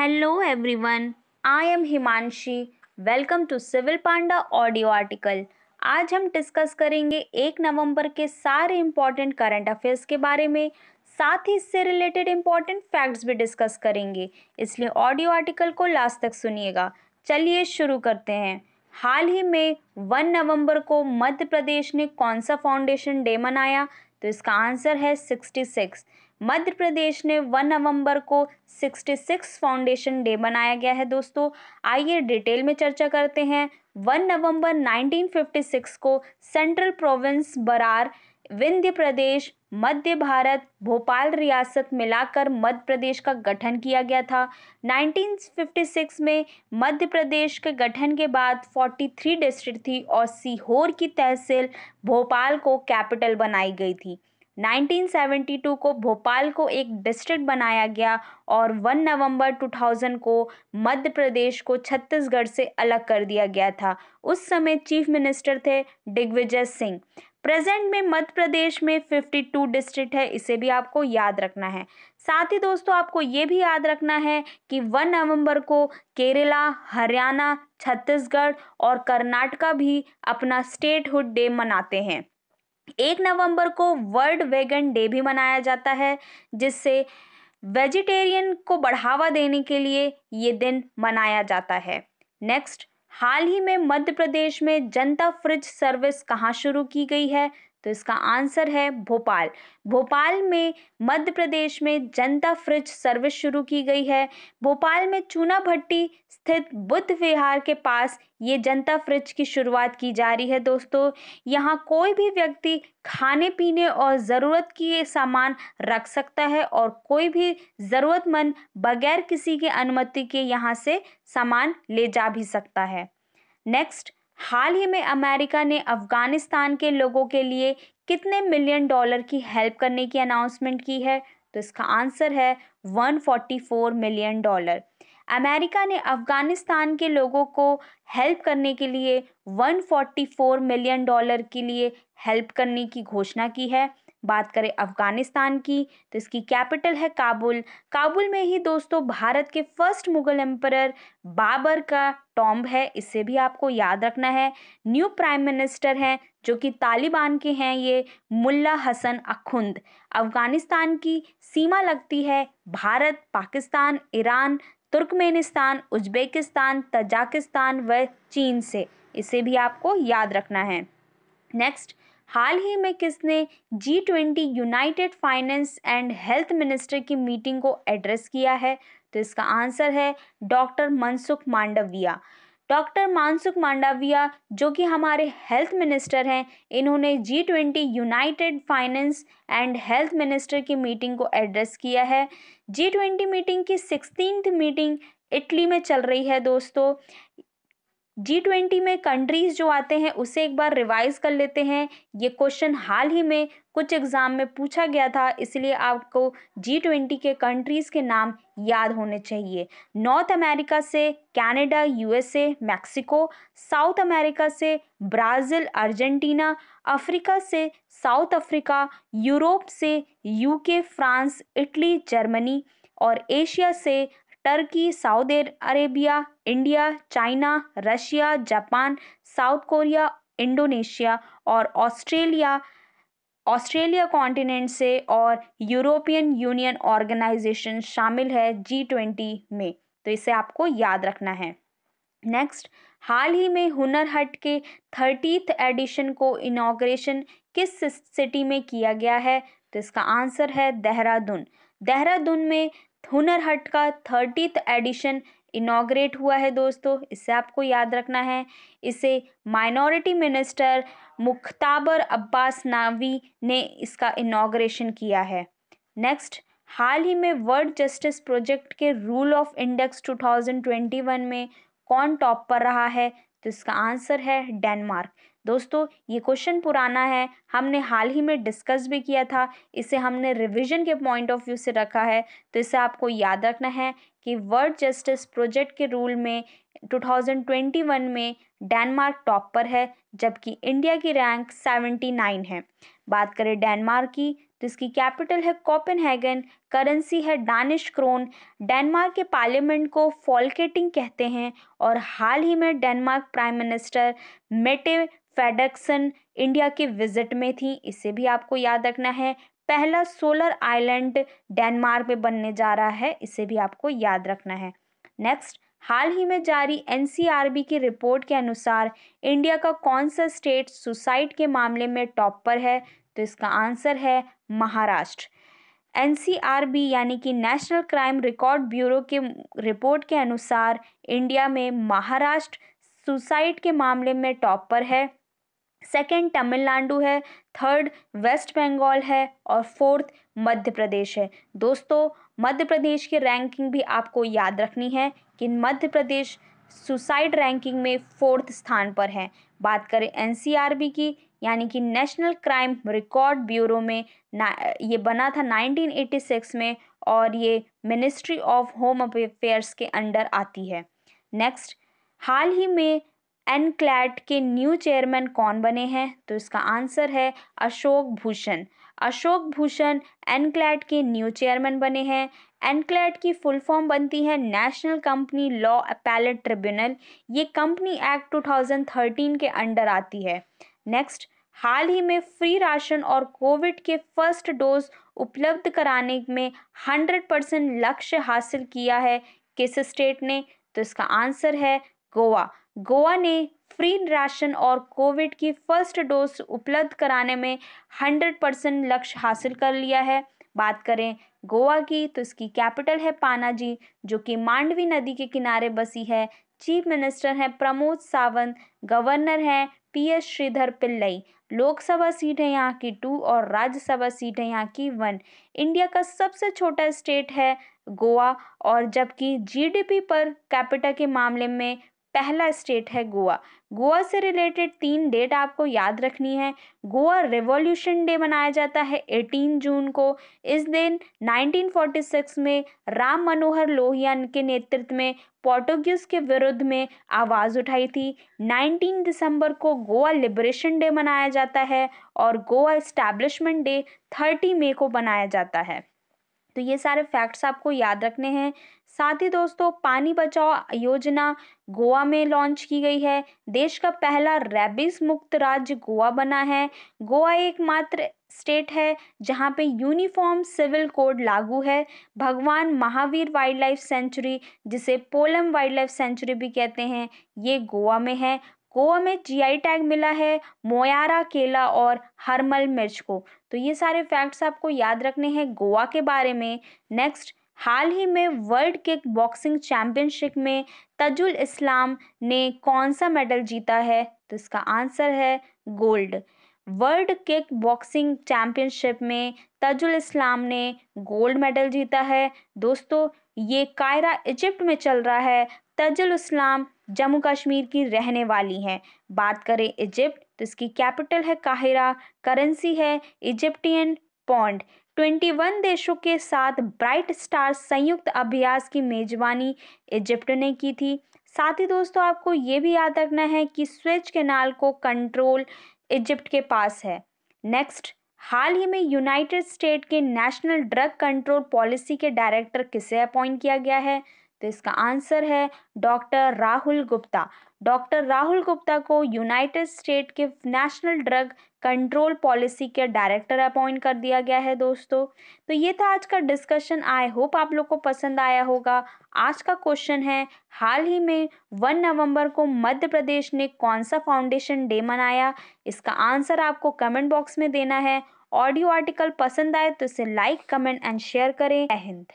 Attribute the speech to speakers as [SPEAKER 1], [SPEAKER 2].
[SPEAKER 1] Hello everyone, I am Himanshi. Welcome to civil panda audio article आज हम discuss करेंगे एक नवंबर के सारे इंपॉर्टेंट करंट अफेयर्स के बारे में साथ ही इससे रिलेटेड इंपॉर्टेंट फैक्ट्स भी डिस्कस करेंगे। इसलिए ऑडियो आर्टिकल को लास्ट तक सुनिएगा। चलिए शुरू करते हैं। हाल ही में वन नवंबर को मध्य प्रदेश ने कौन सा फाउंडेशन डे मनाया? तो इसका आंसर है सिक्सटी सिक्स मध्य प्रदेश ने वन नवंबर को सिक्सटी सिक्स फाउंडेशन डे मनाया गया है दोस्तों। आइए डिटेल में चर्चा करते हैं। वन नवंबर 1956 को सेंट्रल प्रोविंस बरार, विंध्य प्रदेश, मध्य भारत, भोपाल रियासत मिलाकर मध्य प्रदेश का गठन किया गया था। 1956 में मध्य प्रदेश के गठन के बाद 43 डिस्ट्रिक्ट थी और सीहोर की तहसील भोपाल को कैपिटल बनाई गई थी। 1972 को भोपाल को एक डिस्ट्रिक्ट बनाया गया और 1 नवंबर 2000 को मध्य प्रदेश को छत्तीसगढ़ से अलग कर दिया गया था। उस समय चीफ मिनिस्टर थे दिग्विजय सिंह। प्रेजेंट में मध्य प्रदेश में 52 डिस्ट्रिक्ट है, इसे भी आपको याद रखना है। साथ ही दोस्तों, आपको ये भी याद रखना है कि 1 नवंबर को केरला, हरियाणा, छत्तीसगढ़ और कर्नाटका भी अपना स्टेटहुड डे मनाते हैं। एक नवंबर को वर्ल्ड वेगन डे भी मनाया जाता है, जिससे वेजिटेरियन को बढ़ावा देने के लिए ये दिन मनाया जाता है। नेक्स्ट, हाल ही में मध्य प्रदेश में जनता फ्रिज सर्विस कहाँ शुरू की गई है? तो इसका आंसर है भोपाल। भोपाल में मध्य प्रदेश में जनता फ्रिज सर्विस शुरू की गई है। भोपाल में चूना भट्टी स्थित बुद्ध विहार के पास ये जनता फ्रिज की शुरुआत की जा रही है। दोस्तों, यहाँ कोई भी व्यक्ति खाने, पीने और ज़रूरत की सामान रख सकता है और कोई भी ज़रूरतमंद बगैर किसी के अनुमति के यहाँ से सामान ले जा भी सकता है। नेक्स्ट हाल ही में अमेरिका ने अफ़गानिस्तान के लोगों के लिए कितने मिलियन डॉलर की हेल्प करने की अनाउंसमेंट की है? तो इसका आंसर है 144 मिलियन डॉलर। अमेरिका ने अफ़गानिस्तान के लोगों को हेल्प करने के लिए 144 मिलियन डॉलर के लिए हेल्प करने की घोषणा की है। बात करें अफ़गानिस्तान की तो इसकी कैपिटल है काबुल। काबुल में ही दोस्तों भारत के फ़र्स्ट मुगल एम्पर बाबर का टॉम्ब है, इसे भी आपको याद रखना है। न्यू प्राइम मिनिस्टर हैं, जो कि तालिबान के हैं, ये मुल्ला हसन अखुंद। अफ़गानिस्तान की सीमा लगती है Bharat, Pakistan, Iran, Turkmenistan, Uzbekistan, Tajikistan व चीन से। इसे भी आपको याद रखना है। नेक्स्ट हाल ही में किसने G twenty United finance and health minister की मीटिंग को एड्रेस किया है? तो इसका आंसर है डॉक्टर मनसुख मांडविया डॉक्टर मानसुख मांडविया जो कि हमारे हेल्थ मिनिस्टर हैं, इन्होंने G twenty United finance and health minister की मीटिंग को एड्रेस किया है। जी ट्वेंटी मीटिंग की सिक्सटीन मीटिंग इटली में चल रही है दोस्तों। जी ट्वेंटी में कंट्रीज़ जो आते हैं, उसे एक बार रिवाइज कर लेते हैं। ये क्वेश्चन हाल ही में कुछ एग्ज़ाम में पूछा गया था, इसलिए आपको जी ट्वेंटी के कंट्रीज़ के नाम याद होने चाहिए। नॉर्थ अमेरिका से Canada USA Mexico South America से ब्राज़ील अर्जेंटीना अफ्रीका से साउथ अफ्रीका यूरोप से यूके फ्रांस इटली जर्मनी और एशिया से Turkey, Saudi Arabia, India, China, Russia, Japan, South Korea, Indonesia और ऑस्ट्रेलिया ऑस्ट्रेलिया कॉन्टिनेंट से और European union organisation शामिल है जी ट्वेंटी में। तो इसे आपको याद रखना है। नेक्स्ट, हाल ही में हुनर हट के थर्टीथ एडिशन को इनाग्रेशन किस सिटी में किया गया है? तो इसका आंसर है देहरादून। देहरादून में हुनर हट का थर्टीथ एडिशन इनाग्रेट हुआ है दोस्तों। इसे आपको याद रखना है। इसे माइनॉरिटी मिनिस्टर मुख्ताबर अब्बास नावी ने इसका इनाग्रेशन किया है। नेक्स्ट हाल ही में वर्ल्ड जस्टिस प्रोजेक्ट के रूल ऑफ़ इंडेक्स 2021 में कौन टॉप पर रहा है? तो इसका आंसर है डेनमार्क दोस्तों, ये क्वेश्चन पुराना है। हमने हाल ही में डिस्कस भी किया था। इसे हमने रिवीजन के पॉइंट ऑफ़ व्यू से रखा है। तो इसे आपको याद रखना है कि वर्ल्ड जस्टिस प्रोजेक्ट के रूल में 2021 में डेनमार्क टॉप पर है, जबकि इंडिया की रैंक 79 है। बात करें डेनमार्क की तो इसकी कैपिटल है कोपेनहेगन, करेंसी है डानिश क्रोन। डेनमार्क के पार्लियामेंट को फॉलकेटिंग कहते हैं और हाल ही में Denmark prime minister Mette Frederiksen India के विज़िट में थी, इसे भी आपको याद रखना है। पहला सोलर आइलैंड डेनमार्क में बनने जा रहा है, इसे भी आपको याद रखना है। नेक्स्ट, हाल ही में जारी एनसीआरबी की रिपोर्ट के अनुसार इंडिया का कौन सा स्टेट सुसाइड के मामले में टॉप पर है? तो इसका आंसर है महाराष्ट्र। एनसीआरबी यानी कि नेशनल क्राइम रिकॉर्ड ब्यूरो के रिपोर्ट के अनुसार इंडिया में महाराष्ट्र सुसाइड के मामले में टॉप पर है। सेकेंड तमिलनाडु है. थर्ड वेस्ट बंगाल है. और फोर्थ मध्य प्रदेश है. दोस्तों मध्य प्रदेश की रैंकिंग भी आपको याद रखनी है कि मध्य प्रदेश सुसाइड रैंकिंग में फोर्थ स्थान पर है. बात करें एनसीआरबी की, यानी कि नेशनल क्राइम रिकॉर्ड ब्यूरो में, ना, ये बना था 1986 में और ये मिनिस्ट्री ऑफ़ होम अफेयर्स के अंडर आती है. नेक्स्ट हाल ही में एनक्लैट के न्यू चेयरमैन कौन बने हैं? तो इसका आंसर है अशोक भूषण। अशोक भूषण एनक्लैट के न्यू चेयरमैन बने हैं। एनक्लैट की फुल फॉर्म बनती है national company law appellate tribunal. ये कंपनी एक्ट 2013 के अंडर आती है। नेक्स्ट, हाल ही में फ्री राशन और कोविड के फ़र्स्ट डोज उपलब्ध कराने में 100 परसेंट लक्ष्य हासिल किया है किस स्टेट ने? तो इसका आंसर है गोवा। गोवा ने फ्री राशन और कोविड की फ़र्स्ट डोज उपलब्ध कराने में 100 परसेंट लक्ष्य हासिल कर लिया है। बात करें गोवा की तो इसकी कैपिटल है पानाजी जो कि मांडवी नदी के किनारे बसी है। चीफ मिनिस्टर हैं प्रमोद सावंत गवर्नर हैं P S Sreedharan Pillai. Lok Sabha seat है यहाँ की टू और राज्यसभा सीट है यहाँ की वन इंडिया का सबसे छोटा स्टेट है गोवा, और जबकि जीडीपी पर कैपिटा के मामले में पहला स्टेट है गोवा। गोवा से रिलेटेड तीन डेट आपको याद रखनी है। गोवा रिवॉल्यूशन डे मनाया जाता है 18 जून को। इस दिन 1946 में राम मनोहर लोहिया के नेतृत्व में पोर्टुगीज के विरुद्ध में आवाज़ उठाई थी। 19 दिसंबर को गोवा लिबरेशन डे मनाया जाता है और गोवा इस्टेब्लिशमेंट डे 30 मई को मनाया जाता है। तो ये सारे फैक्ट्स आपको याद रखने हैं। साथ ही दोस्तों, पानी बचाओ योजना गोवा में लॉन्च की गई है। देश का पहला रेबिस मुक्त राज्य गोवा बना है। गोवा एकमात्र स्टेट है जहाँ पे यूनिफॉर्म सिविल कोड लागू है। भगवान महावीर वाइल्ड लाइफ सेंचुरी जिसे पोलम वाइल्ड लाइफ सेंचुरी भी कहते हैं, ये गोवा में है। गोवा में जीआई टैग मिला है मोयारा, केला और हरमल मिर्च को। तो ये सारे फैक्ट्स आपको याद रखने हैं गोवा के बारे में। नेक्स्ट हाल ही में वर्ल्ड किक बॉक्सिंग चैम्पियनशिप में तजुल इस्लाम ने कौन सा मेडल जीता है? तो इसका आंसर है gold. World kick boxing championship में तजुल इस्लाम ने गोल्ड मेडल जीता है। दोस्तों, ये कायरा इजिप्ट में चल रहा है। तजुल इस्लाम जम्मू कश्मीर की रहने वाली हैं। बात करें इजिप्ट तो इसकी कैपिटल है काहिरा करेंसी है इजिप्टियन पॉन्ड 21 देशों के साथ ब्राइट स्टार संयुक्त अभ्यास की मेजबानी इजिप्ट ने की थी। साथ ही दोस्तों, आपको ये भी याद रखना है कि स्विच कैनाल को कंट्रोल इजिप्ट के पास है। नेक्स्ट, हाल ही में यूनाइटेड स्टेट के नेशनल ड्रग कंट्रोल पॉलिसी के डायरेक्टर किसे अपॉइंट किया गया है? तो इसका आंसर है डॉक्टर राहुल गुप्ता। डॉक्टर राहुल गुप्ता को यूनाइटेड स्टेट के नेशनल ड्रग कंट्रोल पॉलिसी के डायरेक्टर अपॉइंट कर दिया गया है दोस्तों। तो ये था आज का डिस्कशन। आई होप आप लोग को पसंद आया होगा। आज का क्वेश्चन है, हाल ही में वन नवंबर को मध्य प्रदेश ने कौन सा फाउंडेशन डे मनाया? इसका आंसर आपको कमेंट बॉक्स में देना है। ऑडियो आर्टिकल पसंद आए तो इसे लाइक, कमेंट एंड शेयर करें। हिंद।